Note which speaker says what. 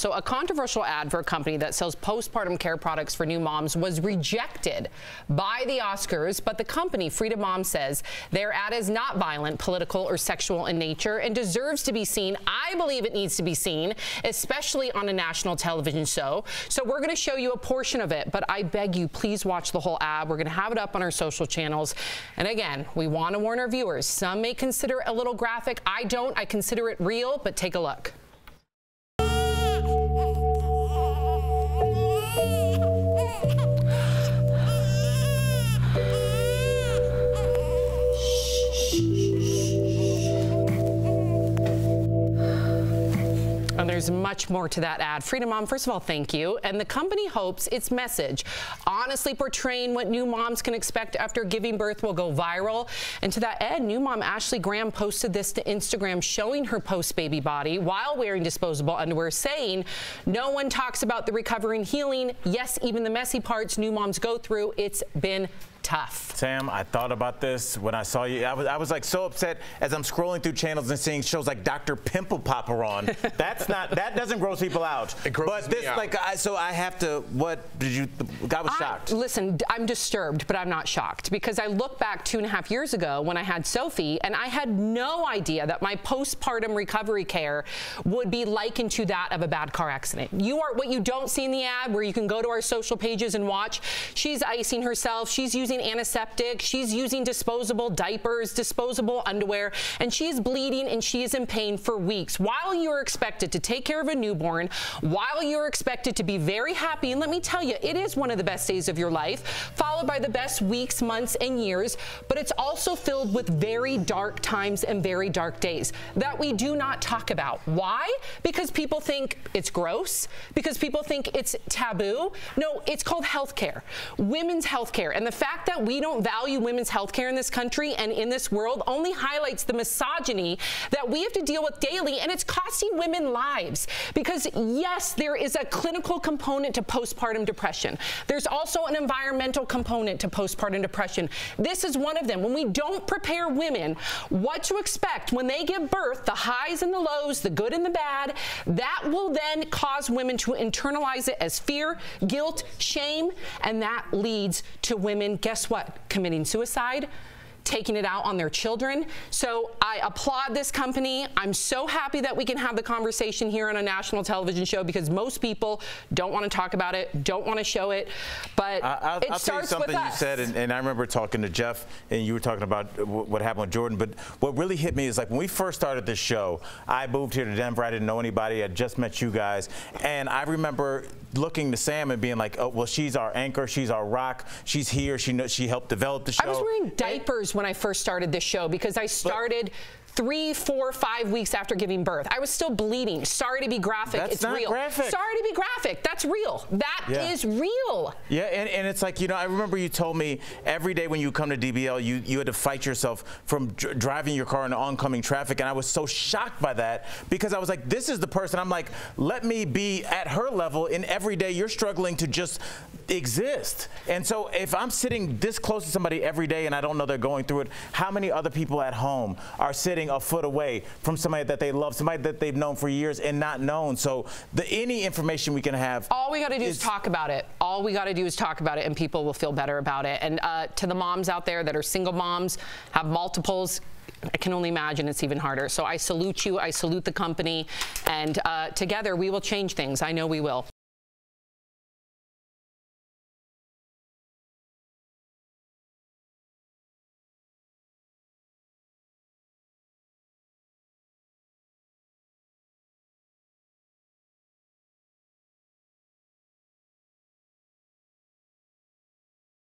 Speaker 1: So a controversial ad for a company that sells postpartum care products for new moms was rejected by the Oscars, but the company, Frida Mom, says their ad is not violent, political, or sexual in nature and deserves to be seen. I believe it needs to be seen, especially on a national television show. So we're going to show you a portion of it, but I beg you, please watch the whole ad. We're going to have it up on our social channels. And again, we want to warn our viewers. Some may consider it a little graphic. I don't. I consider it real, but take a look. And there's much more to that ad. Frida Mom, first of all, thank you. And the company hopes its message, honestly portraying what new moms can expect after giving birth, will go viral. And to that end, new mom Ashley Graham posted this to Instagram showing her post-baby body while wearing disposable underwear, saying, no one talks about the recovery and healing. Yes, even the messy parts new moms go through. It's been tough.
Speaker 2: Sam, I thought about this when I saw you. I was, I was like so upset as I'm scrolling through channels and seeing shows like Dr. Pimple Popper on. That's not, that doesn't gross people out.
Speaker 3: It grosses
Speaker 2: but this,
Speaker 3: me out.
Speaker 2: like, I, so I have to, what did you, I was shocked.
Speaker 1: Listen, I'm disturbed, but I'm not shocked because I look back two and a half years ago when I had Sophie and I had no idea that my postpartum recovery care would be likened to that of a bad car accident. You are, what you don't see in the ad where you can go to our social pages and watch, she's icing herself, she's using antiseptic, she's using disposable diapers, disposable underwear, and she is bleeding and she is in pain for weeks while you're expected to take care of a newborn, while you're expected to be very happy. And let me tell you, it is one of the best days of your life, followed by the best weeks, months, and years, but it's also filled with very dark times and very dark days that we do not talk about. Why? Because people think it's gross, because people think it's taboo. No, it's called healthcare, women's healthcare. And the fact that we don't value women's health care in this country and in this world only highlights the misogyny that we have to deal with daily, and it's costing women lives. Because, yes, there is a clinical component to postpartum depression. There's also an environmental component to postpartum depression. This is one of them. When we don't prepare women what to expect when they give birth, the highs and the lows, the good and the bad, that will then cause women to internalize it as fear, guilt, shame, and that leads to women, guess what, committing suicide, taking it out on their children. So I applaud this company. I'm so happy that we can have the conversation here on a national television show because most people don't want to talk about it, don't want to show it. But
Speaker 2: I'll,
Speaker 1: it
Speaker 2: I'll tell you something you said, and, and I remember talking to Jeff, and you were talking about what happened with Jordan. But what really hit me is like when we first started this show, I moved here to Denver. I didn't know anybody. I just met you guys, and I remember looking to Sam and being like, "Oh, well, she's our anchor. She's our rock. She's here. She knows. She helped develop the show."
Speaker 1: I was wearing diapers when I first started this show because I started three, four, five weeks after giving birth. I was still bleeding. Sorry to be graphic.
Speaker 2: That's
Speaker 1: it's
Speaker 2: not
Speaker 1: real.
Speaker 2: graphic.
Speaker 1: Sorry to be graphic. That's real. That is
Speaker 2: Yeah.
Speaker 1: real.
Speaker 2: Yeah, and, and it's like, you know, I remember you told me every day when you come to DBL, you, you had to fight yourself from dr- driving your car in oncoming traffic. And I was so shocked by that because I was like, this is the person. I'm like, let me be at her level. in every day you're struggling to just exist. And so if I'm sitting this close to somebody every day and I don't know they're going through it, how many other people at home are sitting a foot away from somebody that they love, somebody that they've known for years and not known? So the, any information we can have.
Speaker 1: All we got to do is
Speaker 2: is-
Speaker 1: talk about it. All we got to do is talk about it, and people will feel better about it. And uh, to the moms out there that are single moms, have multiples, I can only imagine it's even harder. So I salute you. I salute the company. And uh, together we will change things. I know we will.